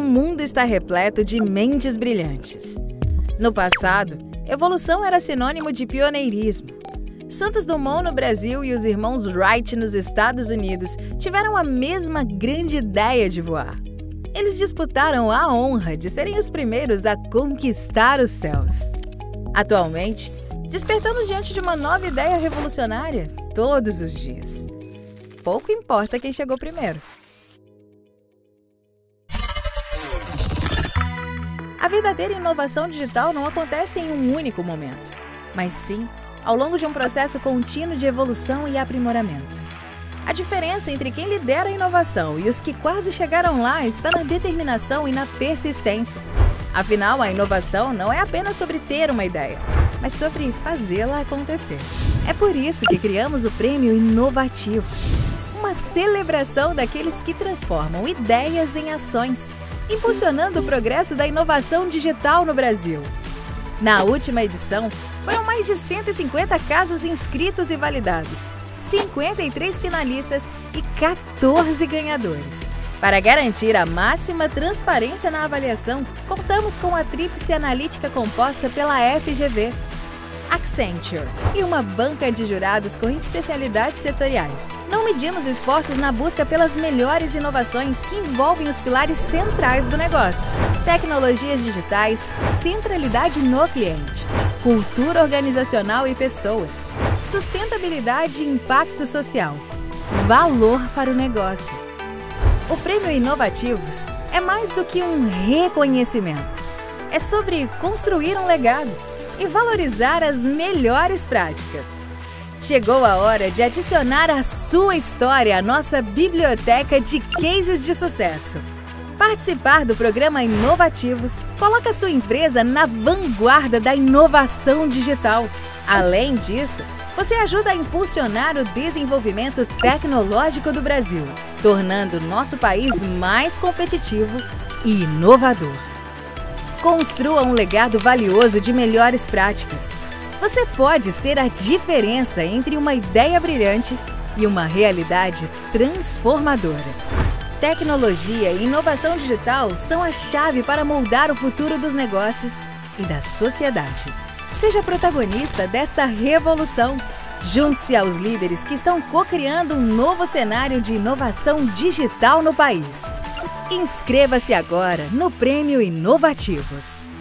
o mundo está repleto de mentes brilhantes. No passado, evolução era sinônimo de pioneirismo. Santos Dumont no Brasil e os irmãos Wright nos Estados Unidos tiveram a mesma grande ideia de voar. Eles disputaram a honra de serem os primeiros a conquistar os céus. Atualmente, despertamos diante de uma nova ideia revolucionária todos os dias. Pouco importa quem chegou primeiro. A verdadeira inovação digital não acontece em um único momento, mas sim ao longo de um processo contínuo de evolução e aprimoramento. A diferença entre quem lidera a inovação e os que quase chegaram lá está na determinação e na persistência. Afinal, a inovação não é apenas sobre ter uma ideia, mas sobre fazê-la acontecer. É por isso que criamos o Prêmio Inovativos uma celebração daqueles que transformam ideias em ações, impulsionando o progresso da inovação digital no Brasil. Na última edição, foram mais de 150 casos inscritos e validados, 53 finalistas e 14 ganhadores. Para garantir a máxima transparência na avaliação, contamos com a tríplice analítica composta pela FGV, Accenture e uma banca de jurados com especialidades setoriais. Não medimos esforços na busca pelas melhores inovações que envolvem os pilares centrais do negócio: tecnologias digitais, centralidade no cliente, cultura organizacional e pessoas, sustentabilidade e impacto social, valor para o negócio. O Prêmio Inovativos é mais do que um reconhecimento. É sobre construir um legado e valorizar as melhores práticas. Chegou a hora de adicionar a sua história à nossa biblioteca de cases de sucesso. Participar do programa Inovativos coloca sua empresa na vanguarda da inovação digital. Além disso, você ajuda a impulsionar o desenvolvimento tecnológico do Brasil, tornando nosso país mais competitivo e inovador. Construa um legado valioso de melhores práticas. Você pode ser a diferença entre uma ideia brilhante e uma realidade transformadora. Tecnologia e inovação digital são a chave para moldar o futuro dos negócios e da sociedade. Seja protagonista dessa revolução. Junte-se aos líderes que estão co-criando um novo cenário de inovação digital no país. Inscreva-se agora no Prêmio Inovativos.